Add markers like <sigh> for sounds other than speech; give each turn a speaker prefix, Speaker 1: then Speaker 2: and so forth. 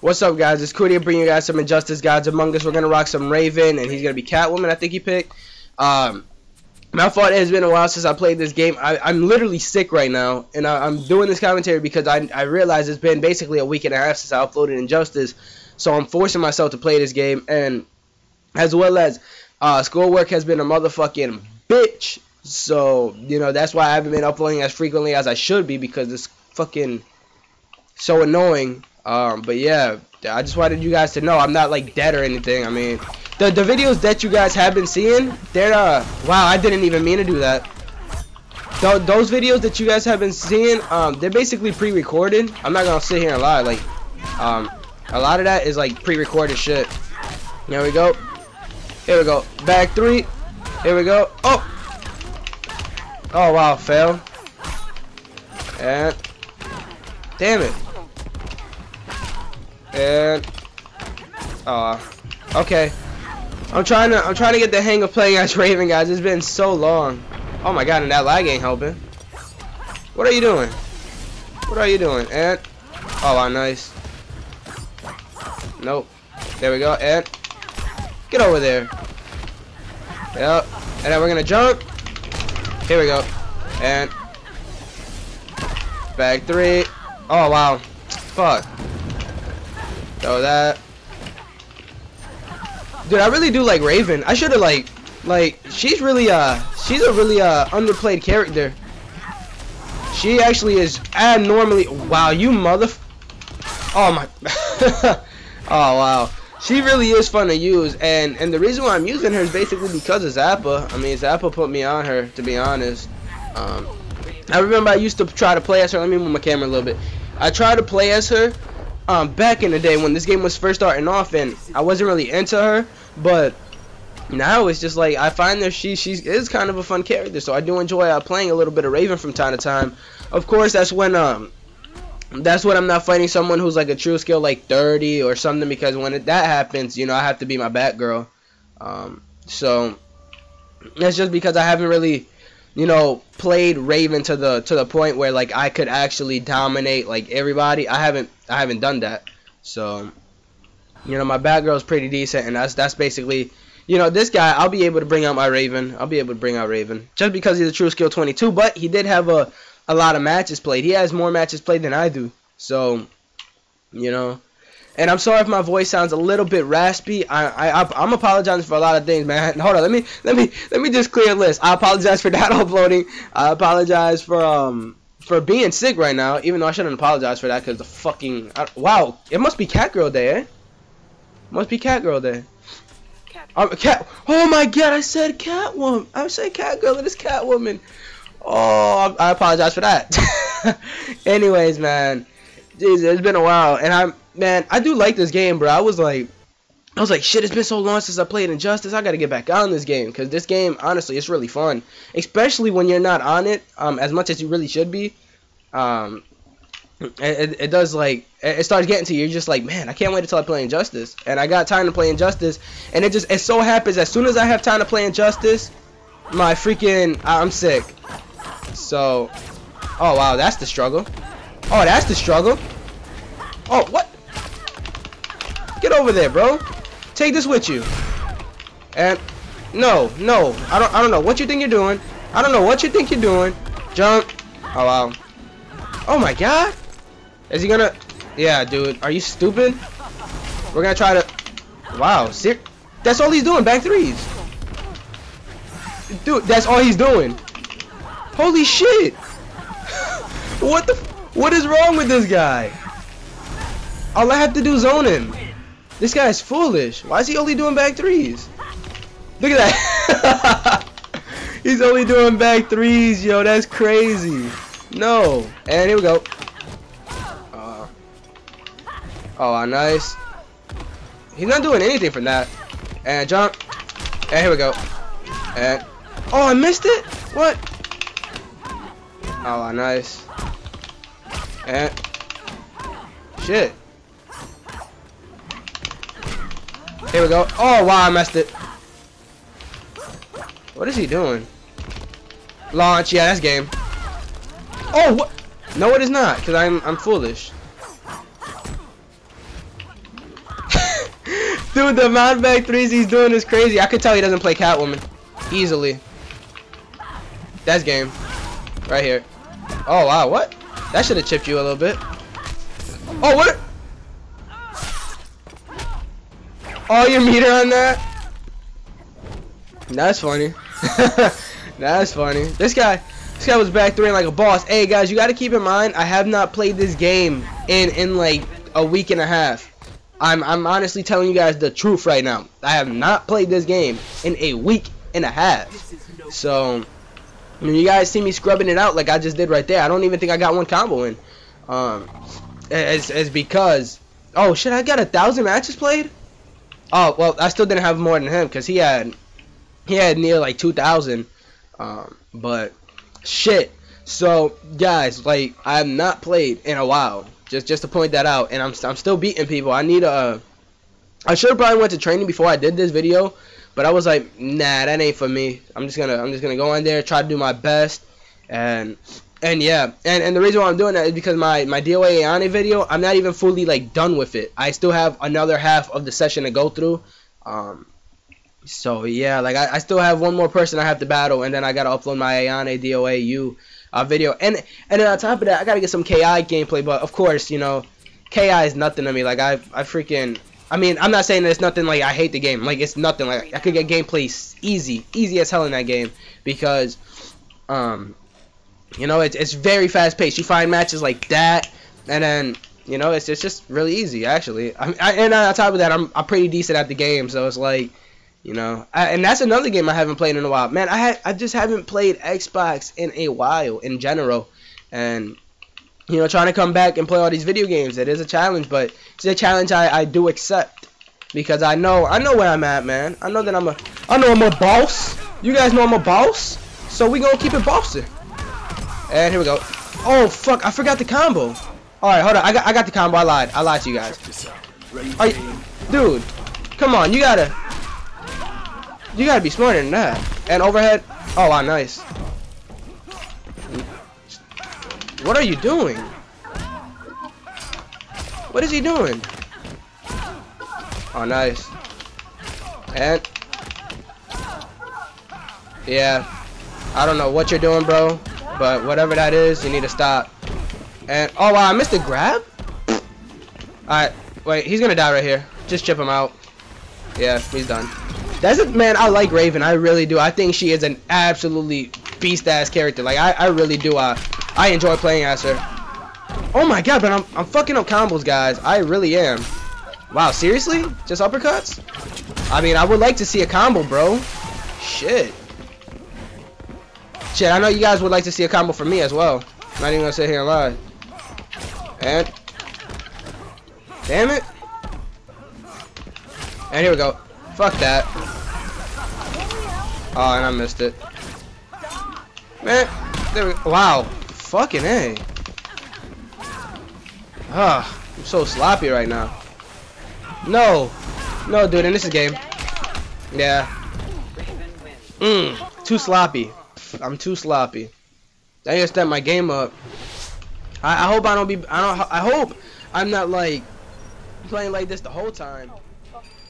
Speaker 1: What's up, guys? It's Cootie bringing you guys some Injustice Gods Among Us. We're gonna rock some Raven, and he's gonna be Catwoman. I think he picked. Um, my fault. It has been a while since I played this game. I, am literally sick right now, and I, am doing this commentary because I I realize it's been basically a week and a half since I uploaded Injustice, so I'm forcing myself to play this game, and as well as uh, schoolwork has been a motherfucking bitch. So you know that's why I haven't been uploading as frequently as I should be because it's fucking so annoying um, but yeah, I just wanted you guys to know I'm not like dead or anything. I mean, the the videos that you guys have been seeing, they're uh, wow, I didn't even mean to do that. Th those videos that you guys have been seeing, um, they're basically pre-recorded. I'm not gonna sit here and lie. Like, um, a lot of that is like pre-recorded shit. Here we go. Here we go. Back three. Here we go. Oh. Oh wow, fail. And damn it. And uh okay. I'm trying to I'm trying to get the hang of playing as Raven guys. It's been so long. Oh my god, and that lag ain't helping. What are you doing? What are you doing? And oh wow, nice. Nope. There we go. And get over there. Yep. And then we're gonna jump. Here we go. And back three. Oh wow. Fuck. Throw that. Dude, I really do like Raven. I should have like, like, she's really, uh, she's a really, uh, underplayed character. She actually is abnormally, wow, you mother, oh my, <laughs> oh wow. She really is fun to use, and, and the reason why I'm using her is basically because of Zappa. I mean, Zappa put me on her, to be honest. Um, I remember I used to try to play as her, let me move my camera a little bit. I tried to play as her, um, back in the day when this game was first starting off and I wasn't really into her, but now it's just like I find that she she is kind of a fun character, so I do enjoy uh, playing a little bit of Raven from time to time. Of course, that's when um that's when I'm not fighting someone who's like a true skill like 30 or something because when it, that happens, you know, I have to be my Batgirl. Um, so that's just because I haven't really you know, played Raven to the to the point where like I could actually dominate like everybody. I haven't I haven't done that. So, you know, my Batgirl's pretty decent, and that's that's basically, you know, this guy. I'll be able to bring out my Raven. I'll be able to bring out Raven just because he's a true skill 22. But he did have a a lot of matches played. He has more matches played than I do. So, you know, and I'm sorry if my voice sounds a little bit raspy. I, I I'm apologizing for a lot of things, man. <laughs> Hold on, let me let me let me just clear a list. I apologize for <laughs> not uploading. I apologize for um for being sick right now, even though I shouldn't apologize for that because the fucking I, wow, it must be Catgirl Day, eh? Must be Catgirl Day. Cat. Oh, cat. Oh my God! I said Catwoman. I said Catgirl. It is Catwoman. Oh, I apologize for that. <laughs> Anyways, man, jeez, it's been a while, and I'm man, I do like this game, bro. I was like, I was like, shit, it's been so long since I played Injustice. I gotta get back on this game because this game, honestly, it's really fun, especially when you're not on it um, as much as you really should be. Um, it, it, does like it starts getting to you. You're just like, man, I can't wait until I play Injustice, and I got time to play Injustice, and it just it so happens as soon as I have time to play Injustice, my freaking I'm sick. So, oh wow, that's the struggle. Oh, that's the struggle. Oh, what? Get over there, bro. Take this with you. And no, no, I don't I don't know what you think you're doing. I don't know what you think you're doing. Jump. Oh wow. Oh my god. Is he gonna Yeah, dude. Are you stupid? We're gonna try to Wow, ser that's all he's doing, back threes. Dude, that's all he's doing. Holy shit! <laughs> what the what is wrong with this guy? All I have to do is zone him. This guy's foolish. Why is he only doing back threes? Look at that. <laughs> He's only doing back threes, yo. That's crazy. No. And here we go. Uh, oh, nice. He's not doing anything from that. And jump. And here we go. And oh, I missed it. What? Oh, nice. And shit. Here we go. Oh, wow, I messed it. What is he doing? Launch. Yeah, that's game. Oh, what? No, it is not, because I'm, I'm foolish. <laughs> Dude, the amount back threes he's doing is crazy. I could tell he doesn't play Catwoman. Easily. That's game. Right here. Oh, wow, what? That should have chipped you a little bit. Oh, what? Oh, your meter on that? That's funny. <laughs> That's funny. This guy, this guy was back three like a boss. Hey guys, you got to keep in mind, I have not played this game in in like a week and a half. I'm I'm honestly telling you guys the truth right now. I have not played this game in a week and a half. So when you guys see me scrubbing it out like I just did right there, I don't even think I got one combo in. Um, it's, it's because oh shit, I got a thousand matches played. Oh well, I still didn't have more than him because he had he had near like two thousand. Um, but shit. So guys, like I have not played in a while. Just just to point that out, and I'm I'm still beating people. I need a. I should have probably went to training before I did this video, but I was like, nah, that ain't for me. I'm just gonna I'm just gonna go in there, try to do my best, and and yeah, and and the reason why I'm doing that is because my my DOA Ayane video, I'm not even fully like done with it. I still have another half of the session to go through. Um, so yeah, like I, I still have one more person I have to battle, and then I gotta upload my Ayane DOA U uh, video. And and then on top of that, I gotta get some KI gameplay. But of course, you know, KI is nothing to me. Like I I freaking. I mean, I'm not saying that it's nothing like I hate the game. Like it's nothing. Like I could get gameplay easy, easy as hell in that game because, um, you know, it's it's very fast paced. You find matches like that, and then you know, it's it's just really easy actually. I, I and on top of that, I'm I'm pretty decent at the game, so it's like you know, I, and that's another game I haven't played in a while. Man, I had I just haven't played Xbox in a while in general, and you know, trying to come back and play all these video games. It is a challenge, but it's a challenge I, I do accept because I know I know where I'm at, man. I know that I'm a I know I'm a boss. You guys know I'm a boss, so we gonna keep it bossy. And here we go. Oh fuck! I forgot the combo. All right, hold on. I got I got the combo. I lied. I lied to you guys. You, dude, come on. You gotta. You gotta be smarter than that. And overhead. Oh, wow, nice. What are you doing? What is he doing? Oh, nice. And. Yeah. I don't know what you're doing, bro. But whatever that is, you need to stop. And. Oh, wow, I missed the grab? Alright. Wait, he's gonna die right here. Just chip him out. Yeah, he's done. That's a man. I like Raven. I really do. I think she is an absolutely beast ass character. Like I, I really do. I, I enjoy playing as her. Oh my god, but I'm, I'm fucking up combos, guys. I really am. Wow, seriously? Just uppercuts? I mean, I would like to see a combo, bro. Shit. Shit, I know you guys would like to see a combo from me as well. I'm not even gonna sit here and lie. And damn it. And here we go. Fuck that. Oh, and I missed it. Man, there we Wow. Fucking A. Ah, I'm so sloppy right now. No. No, dude, and this is game. Yeah. Mmm. Too sloppy. I'm too sloppy. I gotta step my game up. I, I hope I don't be. I don't. I hope I'm not like playing like this the whole time.